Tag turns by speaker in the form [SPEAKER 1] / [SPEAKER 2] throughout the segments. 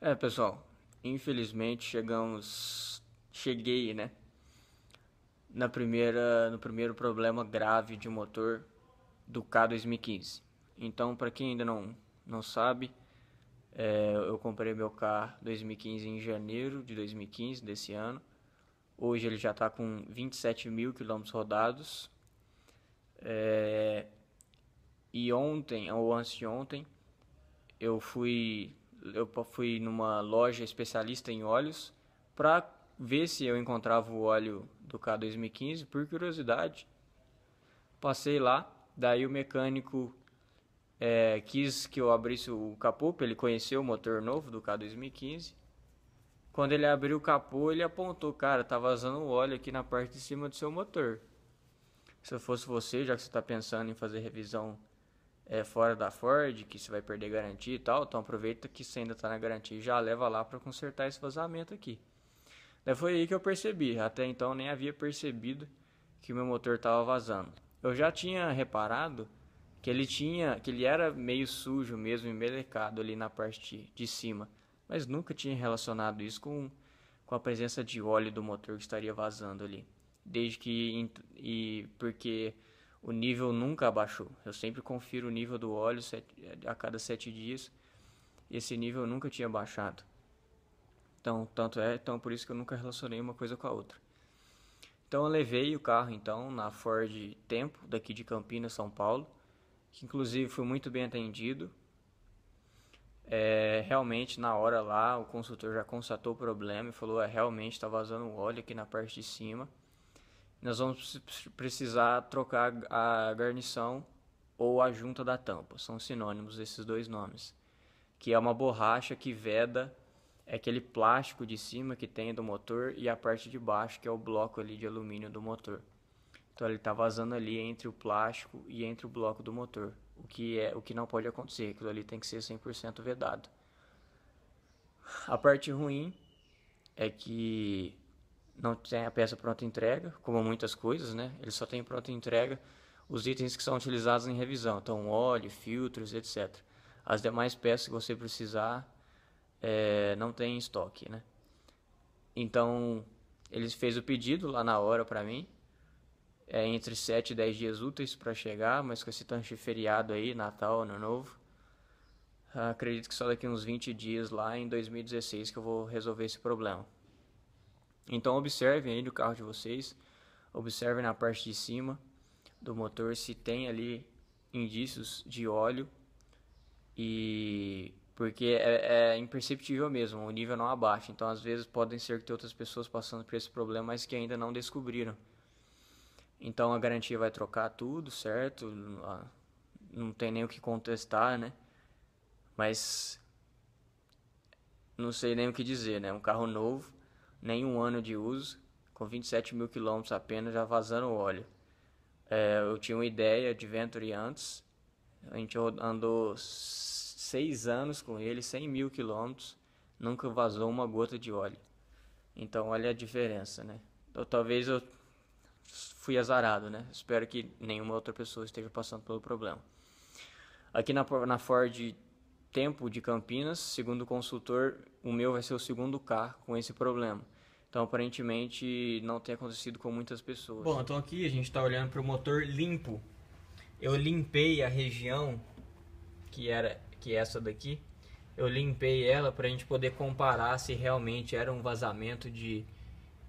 [SPEAKER 1] É, pessoal, infelizmente chegamos, cheguei, né, na primeira, no primeiro problema grave de motor do K 2015. Então, para quem ainda não não sabe, é, eu comprei meu carro 2015 em janeiro de 2015 desse ano. Hoje ele já está com 27 mil quilômetros rodados. É, e ontem ou antes de ontem eu fui eu fui numa loja especialista em óleos para ver se eu encontrava o óleo do K 2015 por curiosidade. Passei lá, daí o mecânico é, quis que eu abrisse o capô ele conhecer o motor novo do K 2015. Quando ele abriu o capô, ele apontou, cara, tá vazando óleo aqui na parte de cima do seu motor. Se eu fosse você, já que você está pensando em fazer revisão é, fora da Ford, que você vai perder garantia e tal, então aproveita que você ainda está na garantia e já leva lá para consertar esse vazamento aqui. Daí foi aí que eu percebi, até então nem havia percebido que o meu motor estava vazando. Eu já tinha reparado que ele tinha, que ele era meio sujo mesmo, melecado ali na parte de cima, mas nunca tinha relacionado isso com, com a presença de óleo do motor que estaria vazando ali. Desde que e porque o nível nunca abaixou. Eu sempre confiro o nível do óleo a cada sete dias. Esse nível nunca tinha baixado. Então, tanto é, então por isso que eu nunca relacionei uma coisa com a outra. Então eu levei o carro então na Ford Tempo, daqui de Campinas, São Paulo, que inclusive foi muito bem atendido. É, realmente na hora lá o consultor já constatou o problema e falou: é, realmente está vazando óleo aqui na parte de cima nós vamos precisar trocar a guarnição ou a junta da tampa. São sinônimos desses dois nomes. Que é uma borracha que veda é aquele plástico de cima que tem do motor e a parte de baixo que é o bloco ali de alumínio do motor. Então ele está vazando ali entre o plástico e entre o bloco do motor, o que é o que não pode acontecer, aquilo ali tem que ser 100% vedado. A parte ruim é que não tem a peça pronta entrega, como muitas coisas, né? Ele só tem pronta entrega os itens que são utilizados em revisão, então óleo, filtros, etc. As demais peças que você precisar é, não tem em estoque, né? Então ele fez o pedido lá na hora para mim, é entre 7 e 10 dias úteis para chegar, mas com esse tanto feriado aí, Natal, Ano Novo, acredito que só daqui uns 20 dias lá em 2016 que eu vou resolver esse problema. Então observem aí no carro de vocês, observem na parte de cima do motor se tem ali indícios de óleo e porque é, é, imperceptível mesmo, o nível não abaixa. Então às vezes podem ser que tenha outras pessoas passando por esse problema, mas que ainda não descobriram. Então a garantia vai trocar tudo, certo? Não tem nem o que contestar, né? Mas não sei nem o que dizer, né? Um carro novo nem um ano de uso, com 27 mil quilômetros apenas, já vazando óleo. É, eu tinha uma ideia de Venturi antes, a gente andou seis anos com ele, 100 mil quilômetros, nunca vazou uma gota de óleo. Então olha a diferença, né? Então, talvez eu fui azarado, né? Espero que nenhuma outra pessoa esteja passando pelo problema. Aqui na, na Ford tempo de Campinas, segundo o consultor, o meu vai ser o segundo carro com esse problema. Então, aparentemente, não tem acontecido com muitas pessoas.
[SPEAKER 2] Bom, então aqui a gente está olhando para o motor limpo. Eu limpei a região que era que é essa daqui. Eu limpei ela para a gente poder comparar se realmente era um vazamento de,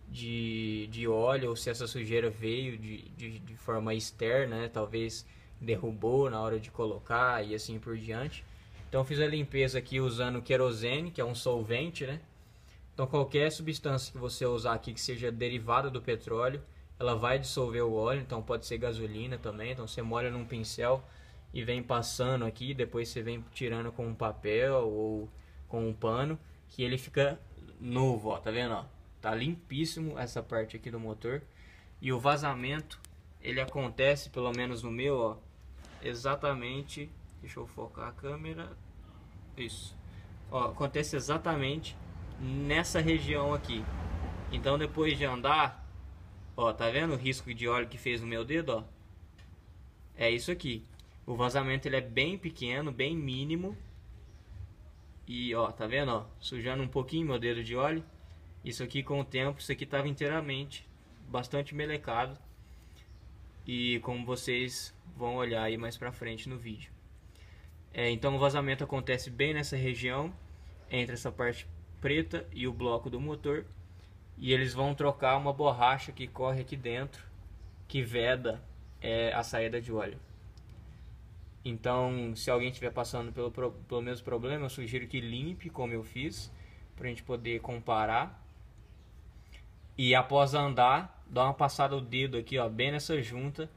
[SPEAKER 2] de, de óleo ou se essa sujeira veio de, de, de forma externa, né? talvez derrubou na hora de colocar e assim por diante. Então fiz a limpeza aqui usando querosene, que é um solvente, né? Então qualquer substância que você usar aqui que seja derivada do petróleo, ela vai dissolver o óleo, então pode ser gasolina também. Então você molha num pincel e vem passando aqui, depois você vem tirando com um papel ou com um pano, que ele fica novo, ó, tá vendo, ó? Tá limpíssimo essa parte aqui do motor. E o vazamento, ele acontece, pelo menos no meu, ó, exatamente Deixa eu focar a câmera. Isso. Ó, acontece exatamente nessa região aqui. Então depois de andar, ó, tá vendo o risco de óleo que fez no meu dedo, ó? É isso aqui. O vazamento ele é bem pequeno, bem mínimo. E ó, tá vendo, ó, sujando um pouquinho meu dedo de óleo. Isso aqui com o tempo, isso aqui estava inteiramente bastante melecado. E como vocês vão olhar aí mais pra frente no vídeo. É, então o vazamento acontece bem nessa região, entre essa parte preta e o bloco do motor. E eles vão trocar uma borracha que corre aqui dentro, que veda é, a saída de óleo. Então, se alguém estiver passando pelo, pelo mesmo problema, eu sugiro que limpe como eu fiz, para a gente poder comparar. E após andar, dá uma passada o dedo aqui, ó, bem nessa junta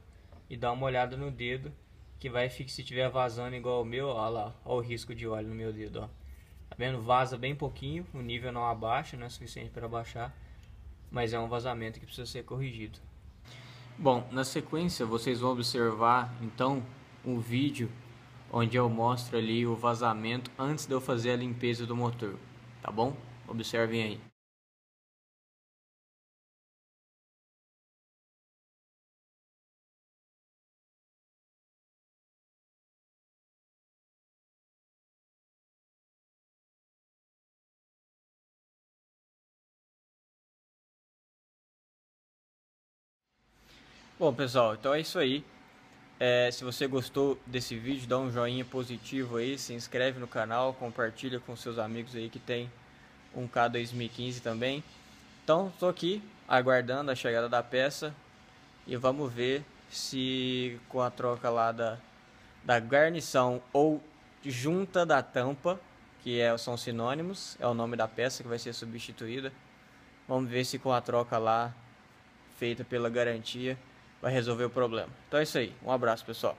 [SPEAKER 2] e dá uma olhada no dedo, que vai ficar se tiver vazando igual o meu, ó lá, ó o risco de óleo no meu dedo, ó. Tá vendo? Vaza bem pouquinho, o nível não abaixa, não é suficiente para baixar, mas é um vazamento que precisa ser corrigido.
[SPEAKER 1] Bom, na sequência vocês vão observar então um vídeo onde eu mostro ali o vazamento antes de eu fazer a limpeza do motor, tá bom? Observem aí. Bom pessoal, então é isso aí. É, se você gostou desse vídeo, dá um joinha positivo aí, se inscreve no canal, compartilha com seus amigos aí que tem um K 2015 também. Então, estou aqui aguardando a chegada da peça e vamos ver se com a troca lá da, da guarnição ou junta da tampa, que é, são sinônimos, é o nome da peça que vai ser substituída. Vamos ver se com a troca lá feita pela garantia vai resolver o problema. Então é isso aí. Um abraço, pessoal.